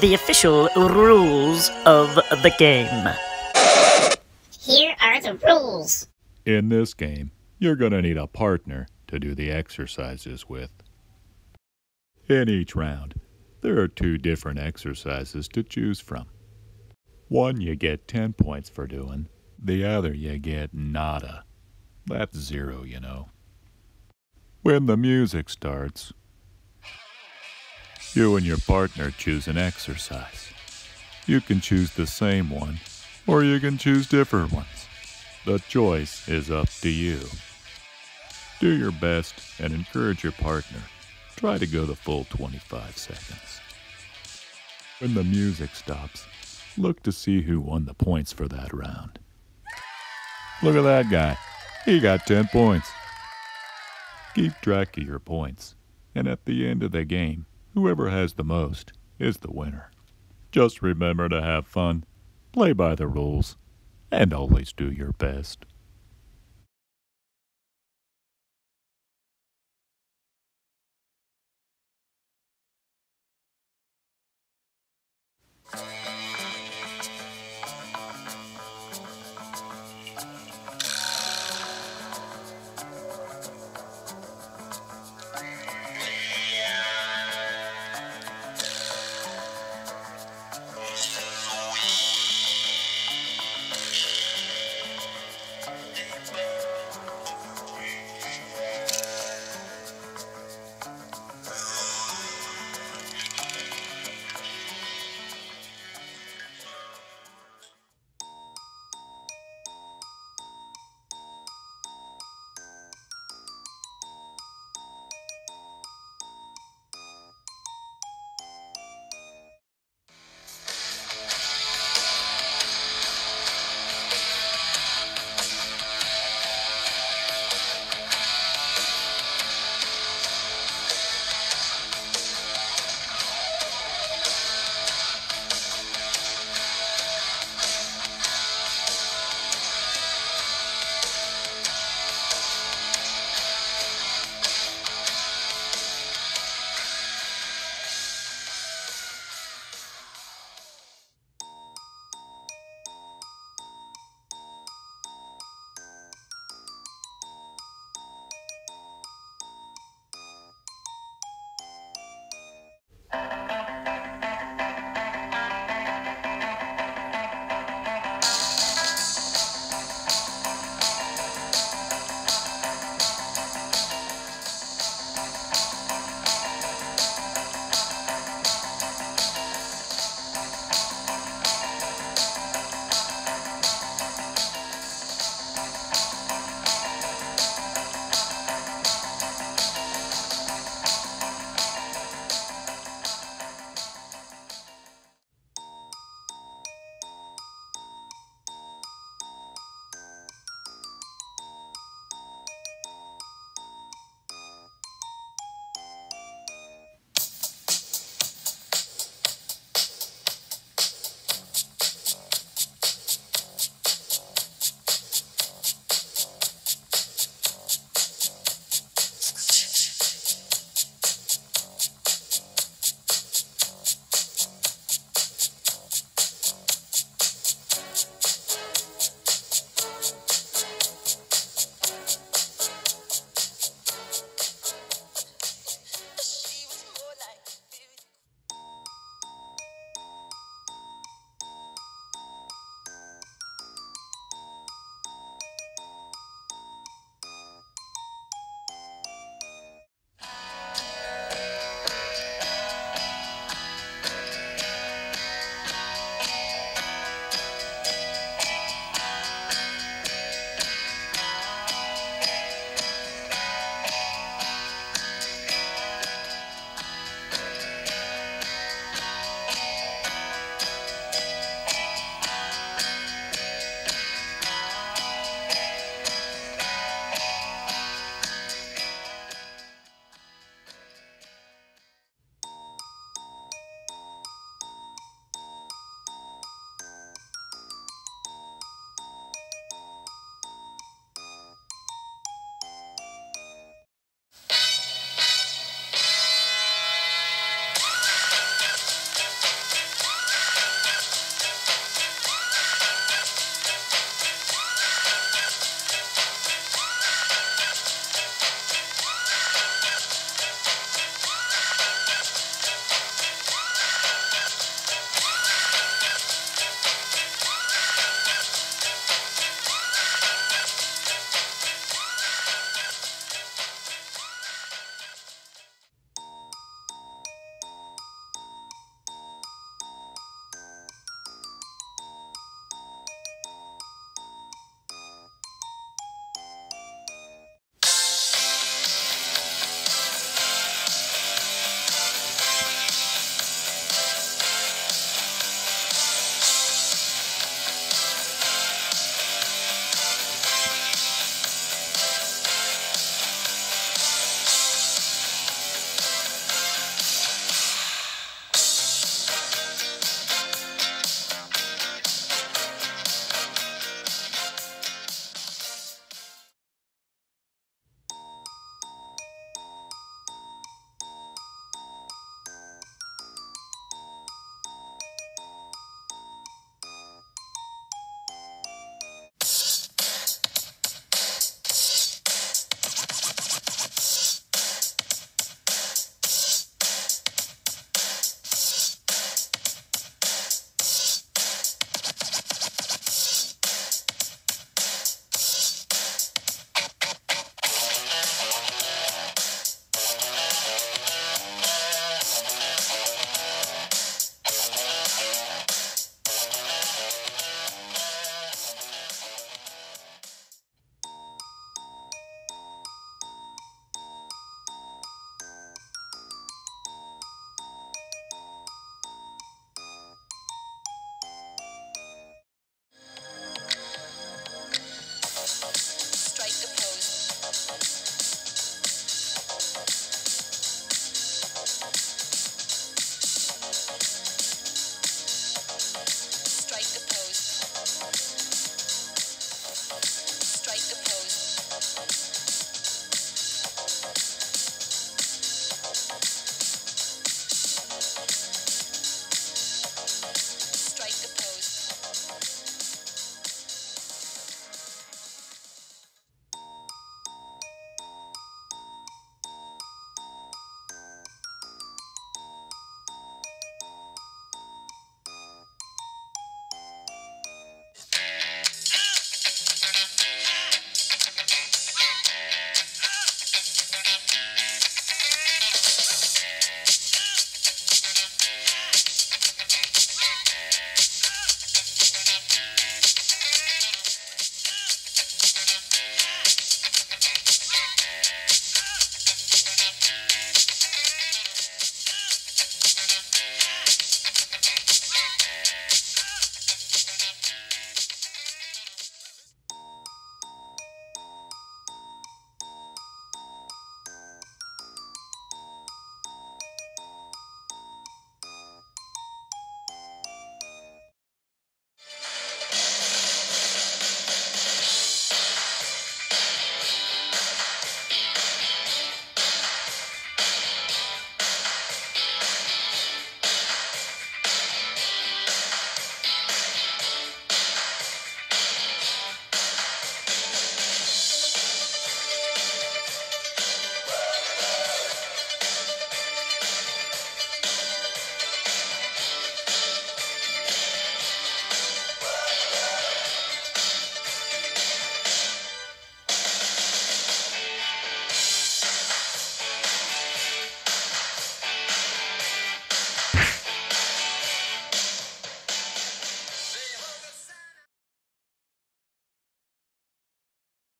the official rules of the game. Here are the rules. In this game, you're going to need a partner to do the exercises with. In each round, there are two different exercises to choose from. One you get 10 points for doing, the other you get nada. That's zero, you know. When the music starts, you and your partner choose an exercise. You can choose the same one, or you can choose different ones. The choice is up to you. Do your best and encourage your partner. Try to go the full 25 seconds. When the music stops, look to see who won the points for that round. Look at that guy. He got 10 points. Keep track of your points, and at the end of the game, whoever has the most is the winner. Just remember to have fun, play by the rules, and always do your best.